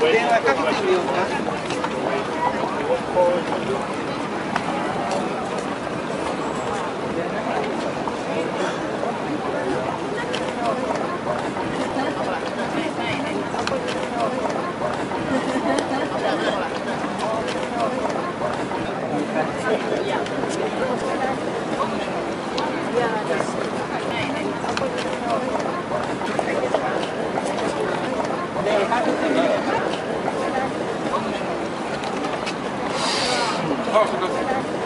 Tem uma capa de mil, tá? か so that's-